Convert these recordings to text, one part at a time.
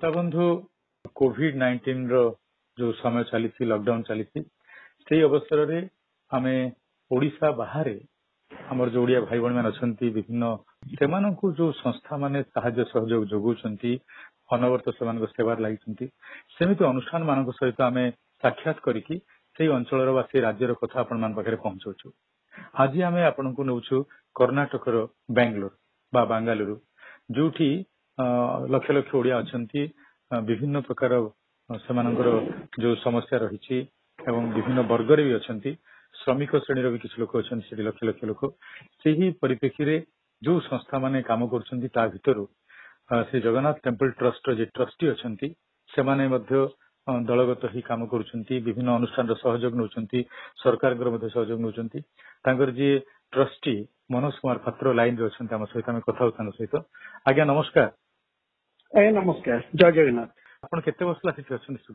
ଶ୍ରୋତା ବନ୍ଧୁ କୋଭିଡ ନାଇଣ୍ଟିନ୍ର ଯୋଉ ସମୟ ଚାଲିଛି ଲକଡାଉନ ଚାଲିଛି ସେହି ଅବସରରେ ଆମେ ଓଡ଼ିଶା ବାହାରେ ଆମର ଯୋଉ ଓଡ଼ିଆ ଭାଇ ଭଉଣୀମାନେ ଅଛନ୍ତି ବିଭିନ୍ନ ସେମାନଙ୍କୁ ଯୋଉ ସଂସ୍ଥାମାନେ ସାହାଯ୍ୟ ସହଯୋଗ ଯୋଗାଉଛନ୍ତି ଅନବର୍ତ୍ତ ସେମାନଙ୍କ ସେବାରେ ଲାଗିଛନ୍ତି ସେମିତି ଅନୁଷ୍ଠାନମାନଙ୍କ ସହିତ ଆମେ ସାକ୍ଷାତ କରିକି ସେହି ଅଞ୍ଚଳର ବା ସେହି ରାଜ୍ୟର କଥା ଆପଣମାନଙ୍କ ପାଖରେ ପହଞ୍ଚାଉଛୁ ଆଜି ଆମେ ଆପଣଙ୍କୁ ନେଉଛୁ କର୍ଣ୍ଣାଟକର ବାଙ୍ଗାଲୋର ବା ବାଙ୍ଗାଲୁରୁ ଯୋଉଠି ଲକ୍ଷ ଲକ୍ଷ ଓଡ଼ିଆ ଅଛନ୍ତି ବିଭିନ୍ନ ପ୍ରକାର ସେମାନଙ୍କର ଯୋଉ ସମସ୍ୟା ରହିଛି ଏବଂ ବିଭିନ୍ନ ବର୍ଗରେ ବି ଅଛନ୍ତି ଶ୍ରମିକ ଶ୍ରେଣୀର ବି କିଛି ଲୋକ ଅଛନ୍ତି ସେଠି ଲକ୍ଷ ଲକ୍ଷ ଲୋକ ସେହି ପରିପ୍ରେକ୍ଷୀରେ ଯୋଉ ସଂସ୍ଥାମାନେ କାମ କରୁଛନ୍ତି ତା ଭିତରୁ ସେ ଜଗନ୍ନାଥ ଟେମ୍ପଲ ଟ୍ରଷ୍ଟର ଯେ ଟ୍ରଷ୍ଟି ଅଛନ୍ତି ସେମାନେ ମଧ୍ୟ ଦଳଗତ ହେଇ କାମ କରୁଛନ୍ତି ବିଭିନ୍ନ ଅନୁଷ୍ଠାନର ସହଯୋଗ ନେଉଛନ୍ତି ସରକାରଙ୍କର ମଧ୍ୟ ସହଯୋଗ ନେଉଛନ୍ତି ତାଙ୍କର ଯିଏ ଟ୍ରଷ୍ଟି ମନୋଜ କୁମାର ପାତ୍ର ଲାଇନ୍ରେ ଅଛନ୍ତି ଆମ ସହିତ ଆମେ କଥା ହଉ ତାଙ୍କ ସହିତ ଆଜ୍ଞା ନମସ୍କାର Hola, eh, ya que vengo. ¿Por la situación de su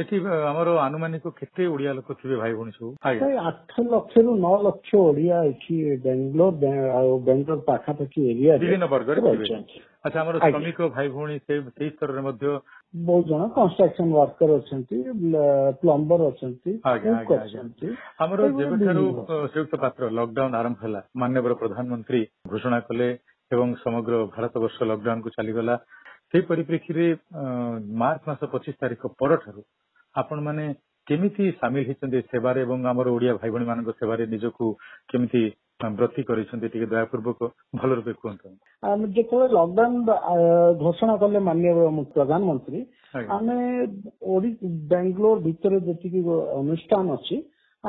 ସେଠି ଆମର ଆନୁମାନିକ କେତେ ଓଡ଼ିଆ ଲୋକ ଥିବେ ଭାଇ ଭଉଣୀ ସବୁ ଆଠ ଲକ୍ଷରୁ ନଅ ଲକ୍ଷ ଓଡ଼ିଆ ଏଠି ବେଙ୍ଗଲୋର ଆଉ ବେଙ୍ଗଲୋର ପାଖାପାଖି ଏରିଆ ବିଭିନ୍ନ ବର୍ଗରେ ଅଛନ୍ତି ଆଚ୍ଛା ଆମର ଶ୍ରମିକ ଭାଇ ଭଉଣୀ ସେଇ ସ୍ତରରେ ମଧ୍ୟ ବହୁତ ଜଣ କନଷ୍ଟ୍ରକ୍ସନ ୱାର୍କର ଅଛନ୍ତି ପ୍ଲମ୍ବର ଅଛନ୍ତି ଅଛନ୍ତି ଆମର ଯେବେଠାରୁ ଶ୍ରୀଯୁକ୍ତ ପାତ୍ର ଲକଡାଉନ ଆରମ୍ଭ ହେଲା ମାନ୍ୟବର ପ୍ରଧାନମନ୍ତ୍ରୀ ଘୋଷଣା କଲେ ଏବଂ ସମଗ୍ର ଭାରତବର୍ଷ ଲକଡାଉନକୁ ଚାଲିଗଲା ସେହି ପରିପ୍ରେକ୍ଷୀରେ ମାର୍ଚ୍ଚ ମାସ ପଚିଶ ତାରିଖ ପରଠାରୁ ଆପଣମାନେ କେମିତି ସାମିଲ ହେଇଛନ୍ତି ସେବାରେ ଏବଂ ଆମର ଓଡିଆ ଭାଇ ଭଉଣୀ ମାନଙ୍କ ସେବାରେ ନିଜକୁ କେମିତି ବ୍ରତୀ କରିଛନ୍ତି ଟିକେ ଦୟାପୂର୍ବକ ଭଲ ରୂପେ କୁହନ୍ତୁ ଯେତେବେଳେ ଲକଡାଉନ ଘୋଷଣା କଲେ ମାନ୍ୟବର ପ୍ରଧାନମନ୍ତ୍ରୀ ଆମେ ବାଙ୍ଗଲୋର ଭିତରେ ଯେତିକି ଅନୁଷ୍ଠାନ ଅଛି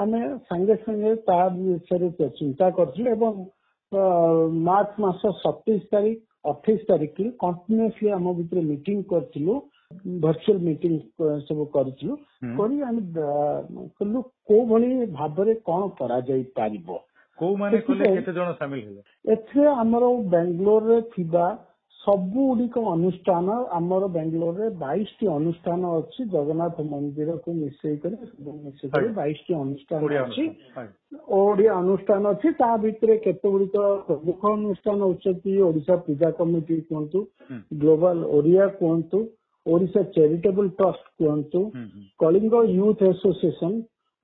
ଆମେ ସାଙ୍ଗେ ସାଙ୍ଗେ ତା ବିଷୟରେ ଚିନ୍ତା କରିଥିଲୁ ଏବଂ ମାର୍ଚ୍ଚ ମାସ ସତେଇଶ ତାରିଖ ଅଠେଇଶ ତାରିଖରୁ କଣ୍ଟିନ୍ୟୁସଲି ଆମ ଭିତରେ ମିଟିଂ କରିଥିଲୁ ଭର୍ଚୁଆଲ ମିଟିଂ ସବୁ କରିଥିଲୁ କରି ଆମେ କଲୁ କୋଉ ଭଳି ଭାବରେ କ'ଣ କରାଯାଇ ପାରିବ କୋଉମାନେ କଲେ କେତେ ଜଣ ସାମିଲ ହେଲେ ଏଥିରେ ଆମର ବାଙ୍ଗଲୋରରେ ଥିବା ସବୁଗୁଡ଼ିକ ଅନୁଷ୍ଠାନ ଆମର ବାଙ୍ଗଲୋରରେ ବାଇଶଟି ଅନୁଷ୍ଠାନ ଅଛି ଜଗନ୍ନାଥ ମନ୍ଦିରକୁ ମିଶେଇକରି ମିଶେଇକରି ବାଇଶଟି ଅନୁଷ୍ଠାନ ଅଛି ଓଡ଼ିଆ ଅନୁଷ୍ଠାନ ଅଛି ତା ଭିତରେ କେତେ ଗୁଡ଼ିକ ପ୍ରମୁଖ ଅନୁଷ୍ଠାନ ହେଉଛନ୍ତି ଓଡ଼ିଶା ପୂଜା କମିଟି କୁହନ୍ତୁ ଗ୍ଲୋବାଲ ଓଡ଼ିଆ କୁହନ୍ତୁ ओडिशा चैरिटेबल ट्रस्ट कहतु Kalinga youth association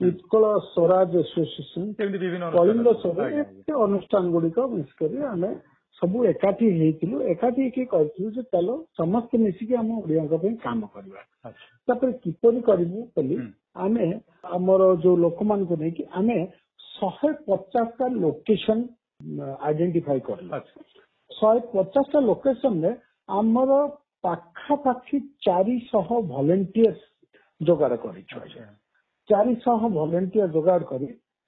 Utkal Swaraj association Kalinga Swaraj अनुष्ठान गुड़िक मिस कर सब एकाठी होती एकाठी करते चलो समस्त मिसिक आम ओडिया काम करवा किपर करमर जो लोक मान को लेकिन आम शहे पचास टा लोकेशन आईडेटिफाई कर शहे पचास टा लोकेशन आमर पाक ପାଖାପାଖି ଚାରିଶହ ଭଲେଣ୍ଟିୟର୍ସ ଯୋଗାଡ଼ କରିଛୁ ଆଜ୍ଞା ଚାରିଶହ ଭଲେଣ୍ଟିୟର ଯୋଗାଡ଼ କରି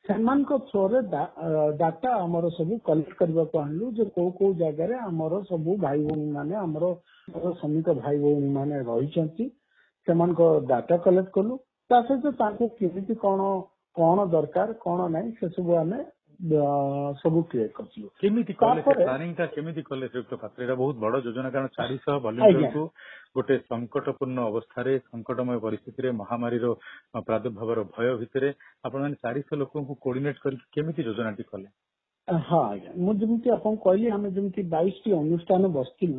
ସେମାନଙ୍କ ଥ୍ରୋରେ ଡାଟା ଆମର ସବୁ କଲେକ୍ଟ କରିବାକୁ ଆଣିଲୁ ଯେ କୋଉ କୋଉ ଜାଗାରେ ଆମର ସବୁ ଭାଇ ଭଉଣୀ ମାନେ ଆମର ଶ୍ରମିକ ଭାଇ ଭଉଣୀ ମାନେ ରହିଛନ୍ତି ସେମାନଙ୍କ ଡାଟା କଲେକ୍ଟ କଲୁ ତା ସହିତ ତାଙ୍କୁ କେମିତି କ'ଣ କ'ଣ ଦରକାର କ'ଣ ନାହିଁ ସେସବୁ ଆମେ সবু ক্লিয়ার কৰিলো কেমিতি কলেজৰ কেমিতি কলেজৰ ছাত্র ছাত্ৰীৰ বহুত বড় যোজনা কাৰণে 400 ভলান্টিৰৰক গটে সংকটপূৰ্ণ অৱস্থাতৰে সংকটময় পৰিস্থিতিতৰে মহামারীৰ প্ৰাদুৰ্ভৱৰ ভয়ৰ ভিতৰে আপোনানে 400 লোকক কো-অৰ্ডিনেট কৰি কেমিতি যোজনাନ୍ତି কৰলে হ মই যিমতি আপোনক কওঁহে আমি যিমতি 22 টি অনুষ্ঠানৰ বসতি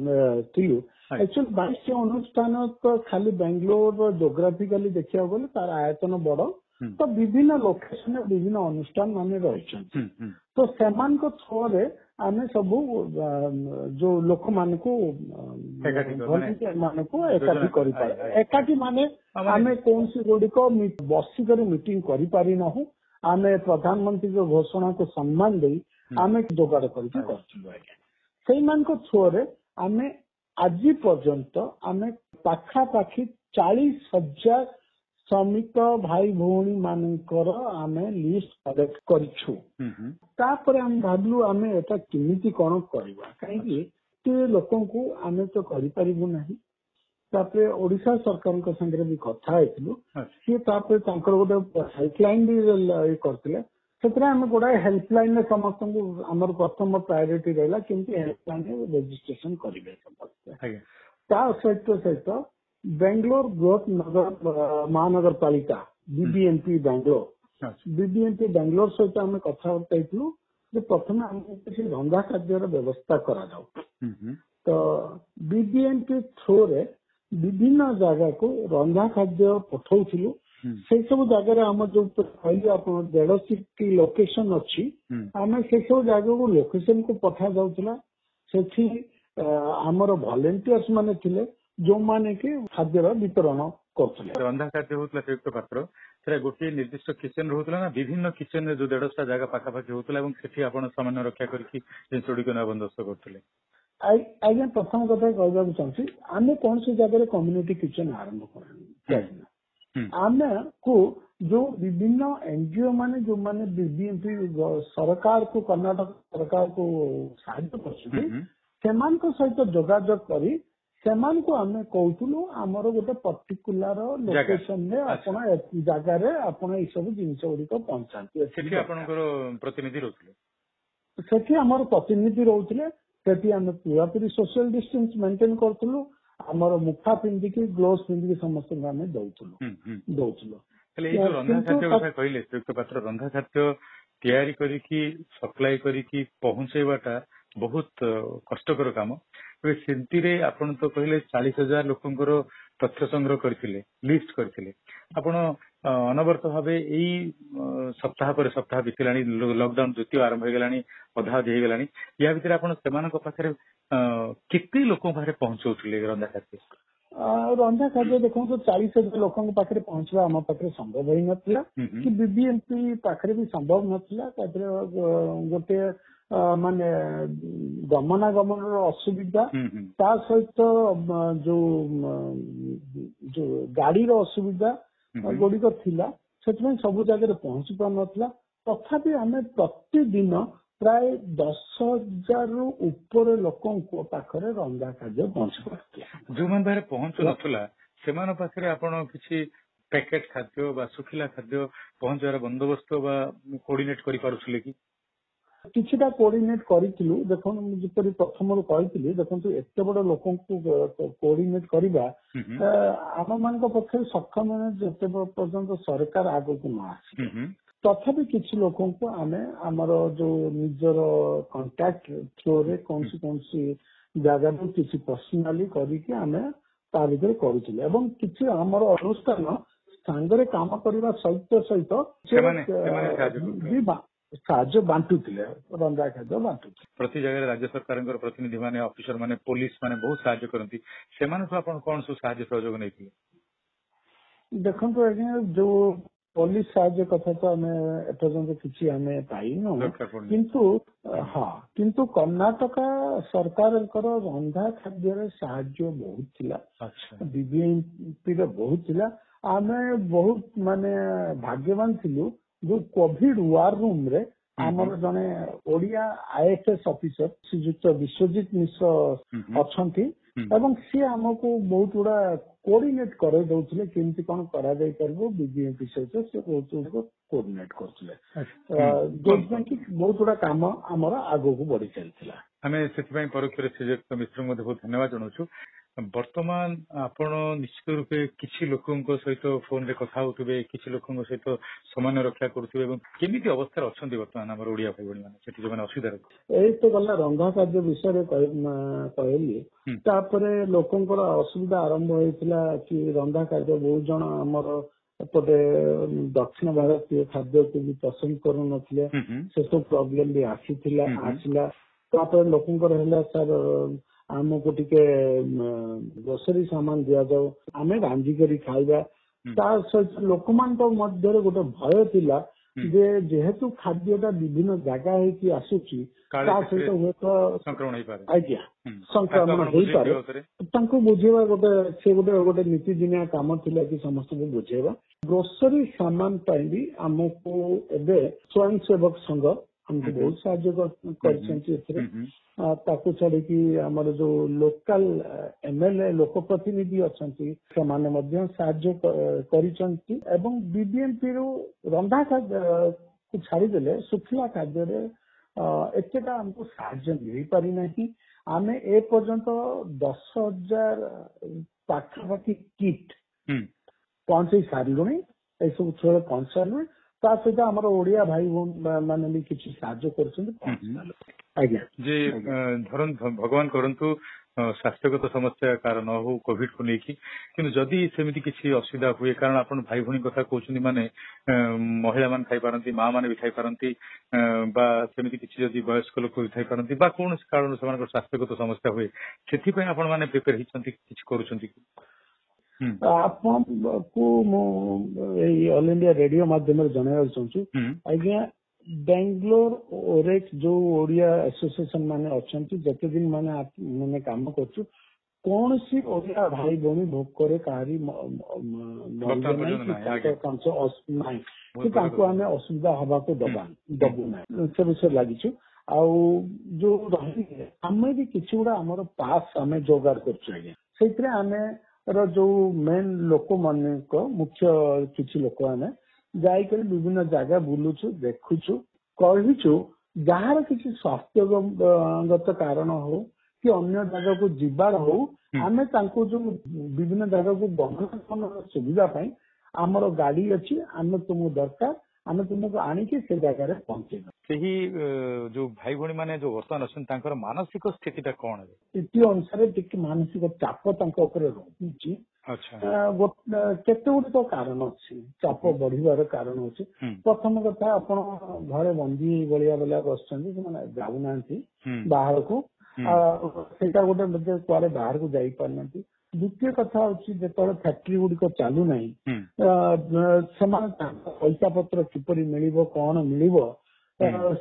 থিয় এচচুৱ 22 টি অনুষ্ঠানৰ খালি বেংগালুৰৰ ডগ্ৰাফিকালি দেখিওবলৈ তাৰ আয়তন বৰ ତ ବିଭିନ୍ନ location ରେ ବିଭିନ୍ନ ଅନୁଷ୍ଠାନ ମାନେ ରହିଛନ୍ତି ତ ସେମାନଙ୍କ through ରେ ଆମେ ସବୁ ଯୋଉ ଲୋକମାନଙ୍କୁ ମାନଙ୍କୁ ଏକାଠି କରିପାରିବା ଏକାଠି ମାନେ ଆମେ କୌଣସି ଗୁଡିକ ବସିକରି meeting କରିପାରିନାହୁଁ ଆମେ ପ୍ରଧାନମନ୍ତ୍ରୀଙ୍କ ଘୋଷଣାକୁ ସମ୍ମାନ ଦେଇ ଆମେ ଯୋଗାଡ଼ କରିକି କରିଥିଲୁ ଆଜ୍ଞା ସେଇମାନଙ୍କ through ରେ ଆମେ ଆଜି ପର୍ଯ୍ୟନ୍ତ ଆମେ ପାଖାପାଖି ଚାଳିଶ ହଜାର ଶ୍ରମିକ ଭାଇ ଭଉଣୀ ମାନଙ୍କର ଆମେ ଲିଷ୍ଟ କଲେକ୍ଟ କରିଛୁ ତାପରେ ଆମେ ଭାବିଲୁ ଆମେ ଏଟା କେମିତି କଣ କରିବା କାହିଁକି ଏତେ ଲୋକଙ୍କୁ ଆମେ ତ କରିପାରିବୁ ନାହିଁ ତାପରେ ଓଡିଶା ସରକାରଙ୍କ ସାଙ୍ଗରେ ବି କଥା ହେଇଥିଲୁ ସିଏ ତାପରେ ତାଙ୍କର ଗୋଟେ ହେଲ୍ପଲାଇନ୍ ବି ଇଏ କରିଥିଲେ ସେଥିରେ ଆମେ ଗୋଟାଏ ହେଲ୍ପଲାଇନ୍ରେ ସମସ୍ତଙ୍କୁ ଆମର ପ୍ରଥମ ପ୍ରାୟୋରିଟି ରହିଲା କେମିତି ହେଲ୍ପଲାଇନ୍ରେ ରେଜିଷ୍ଟ୍ରେସନ କରିବେ ସମସ୍ତେ ତା ସହିତ ସହିତ बेंगलोर ग्रोथ नगर महानगर पालिका बीबीएमपी बेंगलोर बीबीएमपी बेंगलोर सहित ଆମେ କଥାବାର୍ତ୍ତା ହେଇଥିଲୁ ଯେ ପ୍ରଥମେ ଆମକୁ କିଛି ରନ୍ଧା ଖାଦ୍ୟର ବ୍ୟବସ୍ଥା କରାଯାଉ ତ ବିବିଏମ୍ପି ଥ୍ରୋରେ ବିଭିନ୍ନ ଜାଗାକୁ ରନ୍ଧା ଖାଦ୍ୟ ପଠଉଥିଲୁ ସେଇ ସବୁ ଜାଗାରେ ଆମର ଯୋଉ କହିଲି ଆପଣ ଦେଢ଼ଶହଟି ଲୋକେସନ ଅଛି ଆମେ ସେଇ ସବୁ ଜାଗାକୁ ଲୋକେସନକୁ ପଠାଯାଉଥିଲା ସେଠି ଆମର ଭଲେଣ୍ଟିୟର୍ସ ମାନେ ଥିଲେ ଯେଉଁମାନେ ଖାଦ୍ୟର ବିତରଣ କରୁଥିଲେ ରନ୍ଧା କାର୍ଯ୍ୟ ହଉଥିଲା ସଂଯୁକ୍ତ ପାତ୍ର ସେଟା ଗୋଟିଏ ନିର୍ଦ୍ଦିଷ୍ଟ କିଚେନ ରହୁଥିଲା ନା ବିଭିନ୍ନ କିଚେନରେ ଯୋଉ ଦେଢଶହ ଜାଗା ପାଖାପାଖି ହଉଥିଲା ଏବଂ ସେଠି ଆପଣ ସାମାନ୍ୟ ରକ୍ଷା କରିକି ଜିନିଷ ଗୁଡ଼ିକ ନେବା ବନ୍ଦୋବସ୍ତ କରୁଥିଲେ ଆଜ୍ଞା ପ୍ରଥମ କଥା କହିବାକୁ ଚାହୁଁଛି ଆମେ କୌଣସି ଜାଗାରେ କମ୍ୟୁନିଟି କିଚେନ ଆରମ୍ଭ କରିନୁ ଆମକୁ ଯୋଉ ବିଭିନ୍ନ ଏନଜିଓ ମାନେ ଯୋଉମାନେ ବିବିଏମ୍ପି ସରକାରକୁ କର୍ଣ୍ଣାଟକ ସରକାରକୁ ସାହାଯ୍ୟ କରୁଛନ୍ତି ସେମାନଙ୍କ ସହିତ ଯୋଗାଯୋଗ କରି ସେମାନଙ୍କୁ ଆମେ କହୁଥିଲୁ ଆମର ଗୋଟେ ପର୍ଟିକୁଲାର ଲୋକେସନରେ ଆପଣ ଜାଗାରେ ଆପଣ ଏସବୁ ଜିନିଷ ଗୁଡିକ ପହଞ୍ଚାନ୍ତି ଆପଣଙ୍କର ପ୍ରତିନିଧି ରହୁଥିଲେ ସେଠି ଆମର ପ୍ରତିନିଧି ରହୁଥିଲେ ସେଠି ଆମେ ପୁରାପୁରି ସୋସିଆଲ ଡିଷ୍ଟାନ୍ସ ମେଣ୍ଟେନ କରୁଥିଲୁ ଆମର ମୁଠା ପିନ୍ଧିକି ଗ୍ଲୋଭ୍ସ ପିନ୍ଧିକି ସମସ୍ତଙ୍କୁ ଆମେ ଦଉଥିଲୁ ଦଉଥିଲୁ ହେଲେ ଏଇ ଯୋଉ ରନ୍ଧା ଖାଦ୍ୟ କଥା କହିଲେ ଶ୍ରୀଯୁକ୍ତ ପାତ୍ର ରନ୍ଧା ଖାଦ୍ୟ ତିଆରି କରିକି ସପ୍ଲାଏ କରିକି ପହଞ୍ଚେଇବାଟା ବହୁତ କଷ୍ଟକର କାମ ଏବେ ସେମିତିରେ ଆପଣ ତ କହିଲେ ଚାଳିଶ ହଜାର ଲୋକଙ୍କର ତଥ୍ୟ ସଂଗ୍ରହ କରିଥିଲେ ଲିଷ୍ଟ କରିଥିଲେ ଆପଣ ଅନବରତ ଭାବେ ଏଇ ସପ୍ତାହ ପରେ ସପ୍ତାହ ବିତିଲାଣି ଲକଡାଉନ ଦ୍ଵିତୀୟ ଆରମ୍ଭ ହେଇଗଲାଣି ଅଧା ଅଧି ହେଇଗଲାଣି ୟା ଭିତରେ ଆପଣ ସେମାନଙ୍କ ପାଖରେ କେତେ ଲୋକଙ୍କ ପାଖରେ ପହଞ୍ଚଉଥିଲେ ରନ୍ଧା ଖାଦ୍ୟ ରନ୍ଧା ଖାଦ୍ୟ ଦେଖନ୍ତୁ ଚାଳିଶ ହଜାର ଲୋକଙ୍କ ପାଖରେ ପହଞ୍ଚିବା ଆମ ପାଖରେ ସମ୍ଭବ ହେଇନଥିଲା କି ବିବିଏମପି ପାଖରେ ବି ସମ୍ଭବ ନଥିଲା ତା ଦେହରେ ଗୋଟେ ମାନେ ଗମନାଗମନର ଅସୁବିଧା ତା ସହିତ ଯୋଉ ଯୋଉ ଗାଡିର ଅସୁବିଧା ଗୁଡିକ ଥିଲା ସେଥିପାଇଁ ସବୁ ଜାଗାରେ ପହଞ୍ଚି ପାରୁନଥିଲା ତଥାପି ଆମେ ପ୍ରତିଦିନ ପ୍ରାୟ ଦଶ ହଜାରରୁ ଉପରେ ଲୋକଙ୍କ ପାଖରେ ରନ୍ଧା ଖାଦ୍ୟ ପହଞ୍ଚି ପାରୁଥିଲା ଯୋଉମାନେ ପାଖରେ ପହଞ୍ଚୁ ନଥିଲା ସେମାନଙ୍କ ପାଖରେ ଆପଣ କିଛି ପ୍ୟାକେଟ ଖାଦ୍ୟ ବା ଶୁଖିଲା ଖାଦ୍ୟ ପହଞ୍ଚିବାର ବନ୍ଦୋବସ୍ତ ବା କୋଡିନେଟ କରିପାରୁଥିଲେ କି କିଛିଟା କୋଡିନେଟ କରିଥିଲୁ ଦେଖନ୍ତୁ ମୁଁ ଯେପରି ପ୍ରଥମରୁ କହିଥିଲି ଦେଖନ୍ତୁ ଏତେ ବଡ ଲୋକଙ୍କୁ କୋଡିନେଟ କରିବା ଆମମାନଙ୍କ ପକ୍ଷରେ ସକ୍ଷମ ନୁହେଁ ଯେତେ ପର୍ଯ୍ୟନ୍ତ ସରକାର ଆଗକୁ ନ ଆସିବେ ତଥାପି କିଛି ଲୋକଙ୍କୁ ଆମେ ଆମର ଯୋଉ ନିଜର କଣ୍ଟାକ୍ଟ ଥ୍ରୋରେ କୌଣସି କୌଣସି ଜାଗାରୁ କିଛି ପର୍ସନାଲି କରିକି ଆମେ ତା ଭିତରେ କରୁଥିଲେ ଏବଂ କିଛି ଆମର ଅନୁଷ୍ଠାନ ସାଙ୍ଗରେ କାମ କରିବା ସହିତ ସହିତ ସାହାଯ୍ୟ ବାଣ୍ଟୁଥିଲେ ରନ୍ଧା ଖାଦ୍ୟ ବାଣ୍ଟୁଥିଲେ ପ୍ରତି ଜାଗାରେ ରାଜ୍ୟ ସରକାରଙ୍କର ପ୍ରତିନିଧି ମାନେ ଅଫିସର ମାନେ ପୋଲିସ ମାନେ ବହୁତ ସାହାଯ୍ୟ କରନ୍ତି ସେମାନଙ୍କୁ ଆପଣ କଣ ସବୁ ସାହାଯ୍ୟ ସହଯୋଗ ନେଇଥିଲେ ଦେଖନ୍ତୁ ଆଜ୍ଞା ଯୋଉ ପୋଲିସ ସାହାଯ୍ୟ କଥା ତ ଆମେ ଏପର୍ଯ୍ୟନ୍ତ କିଛି ଆମେ ପାଇନୁ କିନ୍ତୁ ହଁ କିନ୍ତୁ କର୍ଣ୍ଣାଟକ ସରକାରଙ୍କର ରନ୍ଧା ଖାଦ୍ୟରେ ସାହାଯ୍ୟ ବହୁତ ଥିଲା ବିବିଏମ୍ପିର ବହୁତ ଥିଲା ଆମେ ବହୁତ ମାନେ ଭାଗ୍ୟବାନ ଥିଲୁ ଯୋଉ କୋଭିଡ ୱାର ରୁମ୍ ରେ ଆମର ଜଣେ ଓଡିଆ ଆଇଏଫଏସ୍ ଅଫିସର ଶ୍ରୀଯୁକ୍ତ ବିଶ୍ୱଜିତ ମିଶ୍ର ଅଛନ୍ତି ଏବଂ ସିଏ ଆମକୁ ବହୁତ ଗୁଡା କୋଡିନେଟ କରେଇ ଦଉଥିଲେ କେମିତି କଣ କରାଯାଇ ପାରିବ ବିଜେପି ସହିତ ସେ ବହୁତ ଗୁଡାକ କୋଡିନେଟ କରୁଥିଲେ ଯୋଉଥିପାଇଁ କି ବହୁତ ଗୁଡା କାମ ଆମର ଆଗକୁ ବଢି ଚାଲିଥିଲା ଆମେ ସେଥିପାଇଁ ପରୋକ୍ଷରେ ଶ୍ରୀଯୁକ୍ତ ମିଶ୍ରଙ୍କୁ ମଧ୍ୟ ବହୁତ ଧନ୍ୟବାଦ ଜଣାଉଛୁ ବର୍ତ୍ତମାନ ଆପଣ ନିଶ୍ଚିତ ରୂପେ କିଛି ଲୋକଙ୍କ ସହିତ ଫୋନରେ କଥା ହଉଥିବେ କିଛି ଲୋକଙ୍କ ସହିତ ସମନ୍ୱୟ ରକ୍ଷା କରୁଥିବେ ଏବଂ କେମିତି ଅବସ୍ଥାରେ ଅଛନ୍ତି ବର୍ତ୍ତମାନ ଆମର ଓଡ଼ିଆ ଭାଇ ଭଉଣୀମାନେ ସେଠି ଯେଉଁମାନେ ଅସୁବିଧା ରହୁଛି ଏଇ ତ ଗଲା ରନ୍ଧା କାର୍ଯ୍ୟ ବିଷୟରେ କହିଲି ତାପରେ ଲୋକଙ୍କର ଅସୁବିଧା ଆରମ୍ଭ ହେଇଥିଲା କି ରନ୍ଧା କାର୍ଯ୍ୟ ବହୁତ ଜଣ ଆମର ଏପଟେ ଦକ୍ଷିଣ ଭାରତୀୟ ଖାଦ୍ୟକୁ ବି ପସନ୍ଦ କରୁନଥିଲେ ସେସବୁ ପ୍ରୋବ୍ଲେମ ବି ଆସିଥିଲା ଆସିଲା ତାପରେ ଲୋକଙ୍କର ହେଲା ସାର ଆମକୁ ଟିକେ ଗ୍ରୋସରୀ ସାମାନ ଦିଆଯାଉ ଆମେ ରାନ୍ଧି କରି ଖାଇବା ତା ସହିତ ଲୋକମାନଙ୍କ ମଧ୍ୟରେ ଗୋଟେ ଭୟ ଥିଲା ଯେ ଯେହେତୁ ଖାଦ୍ୟଟା ବିଭିନ୍ନ ଜାଗା ହେଇକି ଆସୁଛି ତା ସହିତ ହୁଏତ ଆଜ୍ଞା ସଂକ୍ରମଣ ହେଇପାରେ ତାଙ୍କୁ ବୁଝେଇବା ଗୋଟେ ସେ ଗୋଟେ ଗୋଟେ ନୀତିଦିନିଆ କାମ ଥିଲା କି ସମସ୍ତଙ୍କୁ ବୁଝେଇବା ଗ୍ରୋସରୀ ସାମାନ ପାଇଁ ବି ଆମକୁ ଏବେ ସ୍ୱୟଂସେବକ ସଂଘ ବହୁତ ସାହାଯ୍ୟ କରିଛନ୍ତି ଏଥିରେ ତାକୁ ଛାଡିକି ଆମର ଯୋଉ ଲୋକାଲ ଏମଏଲଏ ପ୍ରତିନିଧି ଅଛନ୍ତି ସେମାନେ ମଧ୍ୟ ସାହାଯ୍ୟ କରିଛନ୍ତି ଏବଂ ବିବିଏମ୍ପିରୁ ରନ୍ଧା ଖାଦ୍ୟକୁ ଛାଡ଼ିଦେଲେ ଶୁଖିଲା ଖାଦ୍ୟରେ ଏତେଟା ଆମକୁ ସାହାଯ୍ୟ ମିଳିପାରିନାହିଁ ଆମେ ଏ ପର୍ଯ୍ୟନ୍ତ ଦଶ ହଜାର ପାଖାପାଖି କିଟ୍ ପହଞ୍ଚେଇ ସାରିଲୁଣି ଏସବୁ ଥ୍ରୋରେ ପହଞ୍ଚି ସାରିଲୁଣି ତା ସହିତ ଆମର ଓଡିଆ ଭାଇ ଭଉଣୀ ମାନେ ବି କିଛି ସାହାଯ୍ୟ କରୁଛନ୍ତି ଯେ ଧରନ୍ତୁ ଭଗବାନ କରନ୍ତୁ ସ୍ୱାସ୍ଥ୍ୟଗତ ସମସ୍ୟା କାହାର ନ ହଉ କୋଭିଡକୁ ନେଇକି କିନ୍ତୁ ଯଦି ସେମିତି କିଛି ଅସୁବିଧା ହୁଏ କାରଣ ଆପଣ ଭାଇ ଭଉଣୀ କଥା କହୁଛନ୍ତି ମାନେ ମହିଳାମାନେ ଥାଇପାରନ୍ତି ମା ମାନେ ବି ଥାଇପାରନ୍ତି ବା ସେମିତି କିଛି ଯଦି ବୟସ୍କ ଲୋକ ବି ଥାଇପାରନ୍ତି ବା କୌଣସି କାରଣରୁ ସେମାନଙ୍କର ସ୍ୱାସ୍ଥ୍ୟଗତ ସମସ୍ୟା ହୁଏ ସେଥିପାଇଁ ଆପଣମାନେ ପ୍ରିପେୟାର ହେଇଛନ୍ତି କିଛି କରୁଛନ୍ତି ଆପଣଙ୍କୁ ମୁଁ ଏଇ ଅଲ ଇଣ୍ଡିଆ ରେଡିଓ ମାଧ୍ୟମରେ ଜଣାଇବାକୁ ଚାହୁଁଛୁ ଆଜ୍ଞା ବାଙ୍ଗଲୋର ଓରେଟ୍ ଯୋଉ ଓଡିଆ ଆସୋସିଏସନ ମାନେ ଅଛନ୍ତି ଯେତେ ଦିନ ମାନେ ମାନେ କାମ କରୁଛୁ କୌଣସି ଓଡିଆ ଭାଇ ଭଉଣୀ ଭୋକରେ କାହାରି ନାହିଁ କି ତାଙ୍କୁ ଆମେ ଅସୁବିଧା ହବାକୁ ଦବା ଦବୁ ନାହିଁ ସେ ବିଷୟରେ ଲାଗିଛୁ ଆଉ ଯୋଉ ରହିଲେ ଆମେ ବି କିଛି ଗୁଡା ଆମର ପାସ୍ ଆମେ ଯୋଗାଡ଼ କରୁଛୁ ଆଜ୍ଞା ସେଇଥିରେ ଆମେ ର ଯୋଉ main ଲୋକମାନଙ୍କ ମୁଖ୍ୟ କିଛି ଲୋକମାନେ ଯାଇକରି ବିଭିନ୍ନ ଜାଗା ବୁଲୁଛୁ ଦେଖୁଛୁ କହିଛୁ ଯାହାର କିଛି ସ୍ୱାସ୍ଥ୍ୟଗତ କାରଣ ହଉ କି ଅନ୍ୟ ଜାଗାକୁ ଯିବାର ହଉ ଆମେ ତାଙ୍କୁ ଯୋଉ ବିଭିନ୍ନ ଜାଗାକୁ ଗମନାଗମନର ସୁବିଧା ପାଇଁ ଆମର ଗାଡି ଅଛି ଆମେ ତୁମକୁ ଦରକାର अन्नपूर्णा को आणिकी ସେ ଜାଗାରେ ପହଞ୍ଚେଇବା ସେହି ଯୋଉ ଭାଇ ଭଉଣୀ ମାନେ ଯୋଉ ବର୍ତ୍ତମାନ ଅଛନ୍ତି ତାଙ୍କର ମାନସିକ ସ୍ଥିତିଟା କଣ ଏବେ ସ୍ଥିତି ଅନୁସାରେ ଟିକେ ମାନସିକ ଚାପ ତାଙ୍କ ଉପରେ ରହୁଛି କେତେ ଗୁଡ଼ିକ କାରଣ ଅଛି ଚାପ ବଢିବାର କାରଣ ଅଛି ପ୍ରଥମ କଥା ଆପଣ ଘରେ ବନ୍ଦୀ ଭଳିଆ ଭଳିଆ ବସିଛନ୍ତି ସେମାନେ ଯାଉନାହାନ୍ତି ବାହାରକୁ ସେଇଟା ଗୋଟେ କୁଆଡେ ବାହାରକୁ ଯାଇପାରୁନାହାନ୍ତି ଦ୍ୱିତୀୟ କଥା ହେଉଛି ଯେତେବେଳେ ଫ୍ୟାକ୍ଟ୍ରି ଗୁଡ଼ିକ ଚାଲୁ ନାହିଁ ସେମାନେ ତାଙ୍କ ପଇସା ପତ୍ର କିପରି ମିଳିବ କଣ ମିଳିବ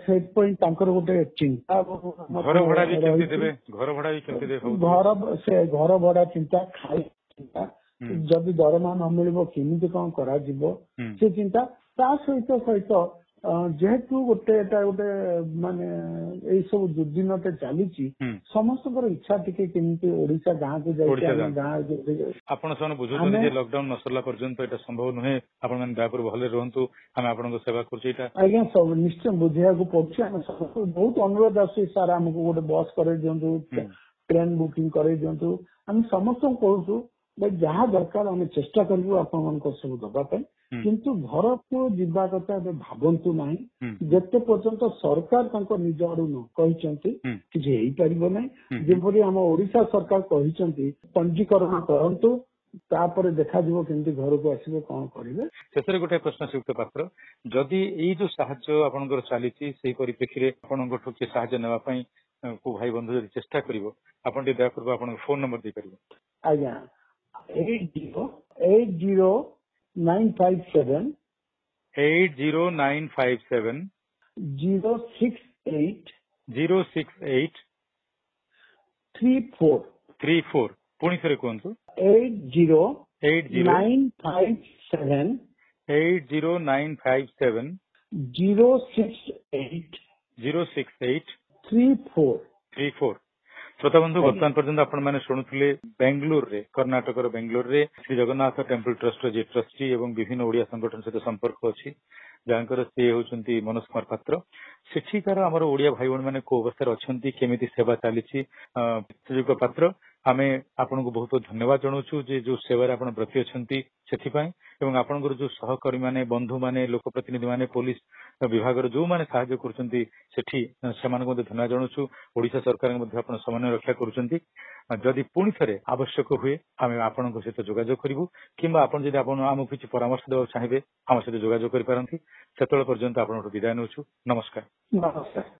ସେଥିପାଇଁ ତାଙ୍କର ଗୋଟେ ଚିନ୍ତା ଘର ଭଡା ବି କେମିତି ଦେବେ ଘର ଭଡା ବି କେମିତି ଦେବେ ଘର ସେ ଘର ଭଡା ଚିନ୍ତା ଖାଇବା ଚିନ୍ତା ଯଦି ଦରମା ନ ମିଳିବ କେମିତି କଣ କରାଯିବ ସେ ଚିନ୍ତା ତା ସହିତ ସହିତ ଯେହେତୁ ଗୋଟେ ଏଟା ଗୋଟେ ମାନେ ଏଇ ସବୁ ଦୁର୍ଦ୍ଦିନଟେ ଚାଲିଛି ସମସ୍ତଙ୍କର ଇଚ୍ଛା ଟିକେ କେମିତି ଓଡିଶା ଗାଁକୁ ଯାଇକି ଆମ ଗାଁ ଆପଣ ସେମାନେ ବୁଝୁଛନ୍ତି ଯେ ଲକଡାଉନ ନ ସରିଲା ପର୍ଯ୍ୟନ୍ତ ଏଟା ସମ୍ଭବ ନୁହେଁ ଆପଣମାନେ ଦୟାକରି ଭଲରେ ରୁହନ୍ତୁ ଆମେ ଆପଣଙ୍କ ସେବା କରୁଛୁ ଏଇଟା ଆଜ୍ଞା ସବୁ ନିଶ୍ଚୟ ବୁଝିବାକୁ ପଡୁଛି ଆମେ ସମସ୍ତଙ୍କୁ ବହୁତ ଅନୁରୋଧ ଆସୁଛି ସାର୍ ଆମକୁ ଗୋଟେ ବସ୍ କରେଇ ଦିଅନ୍ତୁ ଟ୍ରେନ୍ ବୁକିଂ କରେଇ ଦିଅନ୍ତୁ ଆମେ ସମସ୍ତଙ୍କୁ କହୁଛୁ but ଯାହା ଦରକାର ଆମେ ଚେଷ୍ଟା କରିବୁ ଆପଣମାନଙ୍କ ସବୁ ଦେବା ପାଇଁ କିନ୍ତୁ ଘରକୁ ଯିବା କଥା ଏବେ ଭାବନ୍ତୁ ନାହିଁ ଯେତେ ପର୍ଯ୍ୟନ୍ତ ସରକାର ତାଙ୍କ ନିଜ ଆଡୁ ନ କହିଛନ୍ତି କିଛି ହେଇପାରିବ ନାହିଁ ଯେପରି ଆମ ଓଡିଶା ସରକାର କହିଛନ୍ତି ପଞ୍ଜୀକରଣ କରନ୍ତୁ ତାପରେ ଦେଖାଯିବ କେମିତି ଘରକୁ ଆସିବେ କଣ କରିବେ ଶେଷରେ ଗୋଟେ ପ୍ରଶ୍ନ ଶ୍ରୀଯୁକ୍ତ ପାତ୍ର ଯଦି ଏଇ ଯୋଉ ସାହାଯ୍ୟ ଆପଣଙ୍କର ଚାଲିଛି ସେଇ ପରିପ୍ରେକ୍ଷୀରେ ଆପଣଙ୍କଠୁ କିଏ ସାହାଯ୍ୟ ନେବା ପାଇଁ କୋଉ ଭାଇ ବନ୍ଧୁ ଯଦି ଚେଷ୍ଟା କରିବ ଆପଣ ଟିକେ ଦୟା ପୂର୍ବକ ଆପଣଙ୍କ ଫୋନ ନମ୍ବର ଦେଇପାରିବେ ଆଜ୍ଞା 80957 80957 068 068 34 34 ପୁଣି ଥରେ କୁହନ୍ତୁ 80957 80957 068 068 34 34 শ্রোতা বন্ধু ବର୍ତ୍ତମାନ ପର୍ଯ୍ୟନ୍ତ ଆପଣମାନେ ଶୁଣୁଥିଲେ ବେଙ୍ଗଲୁରୁରେ କର୍ଣ୍ଣାଟକର ବେଙ୍ଗଲୁରୁରେ ଶ୍ରୀ ଜଗନ୍ନାଥ ଟେମ୍ପଲ ଟ୍ରଷ୍ଟର ଯିଏ ଟ୍ରଷ୍ଟି ଏବଂ ବିଭିନ୍ନ ଓଡ଼ିଆ ସଂଗଠନ ସହିତ ସମ୍ପର୍କ ଅଛି ଯାହାଙ୍କର ସେ ହେଉଛନ୍ତି ମନୋଜ କୁମାର ପାତ୍ର ସେଠିକାର ଆମର ଓଡ଼ିଆ ଭାଇ ଭଉଣୀମାନେ କୋଉ ଅବସ୍ଥାରେ ଅଛନ୍ତି କେମିତି ସେବା ଚାଲିଛି ଶ୍ରୀଯୁକ୍ତ ପାତ୍ର ଆମେ ଆପଣଙ୍କୁ ବହୁତ ବହୁତ ଧନ୍ୟବାଦ ଜଣାଉଛୁ ଯେ ଯୋଉ ସେବାରେ ଆପଣ ବ୍ରତି ଅଛନ୍ତି ସେଥିପାଇଁ ଏବଂ ଆପଣଙ୍କର ଯୋଉ ସହକର୍ମୀମାନେ ବନ୍ଧୁମାନେ ଲୋକ ମାନେ ପୋଲିସ ବିଭାଗର ଯୋଉମାନେ ସାହାଯ୍ୟ କରୁଛନ୍ତି ସେଠି ସେମାନଙ୍କୁ ମଧ୍ୟ ଧନ୍ୟବାଦ ଜଣାଉଛୁ ଓଡିଶା ସରକାରଙ୍କୁ ମଧ୍ୟ ଆପଣ ସମନ୍ୱୟ ରକ୍ଷା କରୁଛନ୍ତି ଯଦି ପୁଣି ଥରେ ଆବଶ୍ୟକ ହୁଏ ଆମେ ଆପଣଙ୍କ ସହିତ ଯୋଗାଯୋଗ କରିବୁ କିମ୍ବା ଆପଣ ଯଦି ଆପଣ ଆମକୁ କିଛି ପରାମର୍ଶ ଦେବାକୁ ଚାହିଁବେ ଆମ ସହିତ ଯୋଗାଯୋଗ କରିପାରନ୍ତି ସେତେବେଳେ ପର୍ଯ୍ୟନ୍ତ ଆପଣଙ୍କଠୁ ବିଦାୟ ନେଉଛୁ ନମସ୍କାର ନମସ୍କାର